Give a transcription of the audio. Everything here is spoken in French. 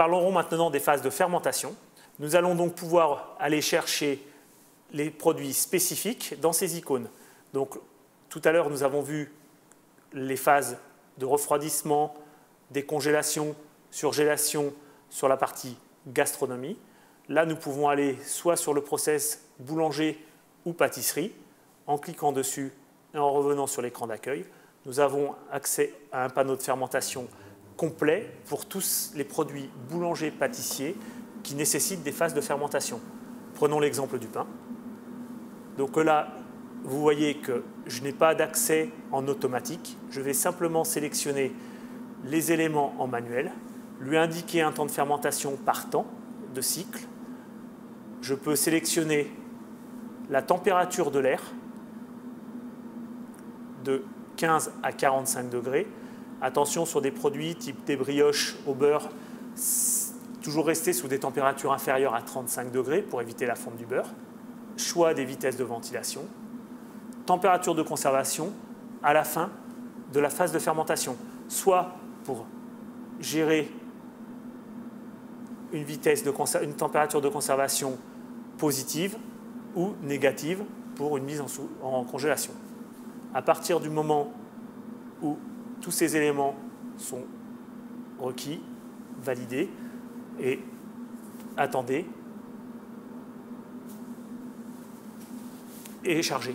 parlerons maintenant des phases de fermentation. Nous allons donc pouvoir aller chercher les produits spécifiques dans ces icônes. Tout à l'heure, nous avons vu les phases de refroidissement, décongélation, surgélation sur la partie gastronomie. Là, nous pouvons aller soit sur le process boulanger ou pâtisserie, en cliquant dessus et en revenant sur l'écran d'accueil. Nous avons accès à un panneau de fermentation complet pour tous les produits boulanger-pâtissiers qui nécessitent des phases de fermentation. Prenons l'exemple du pain. Donc là, vous voyez que je n'ai pas d'accès en automatique. Je vais simplement sélectionner les éléments en manuel, lui indiquer un temps de fermentation par temps de cycle. Je peux sélectionner la température de l'air de 15 à 45 degrés. Attention sur des produits type des brioches au beurre, toujours rester sous des températures inférieures à 35 degrés pour éviter la fonte du beurre. Choix des vitesses de ventilation. Température de conservation à la fin de la phase de fermentation, soit pour gérer une, température de conservation positive ou négative pour une mise en, en congélation. À partir du moment où tous ces éléments sont requis, validés, et attendez et chargez.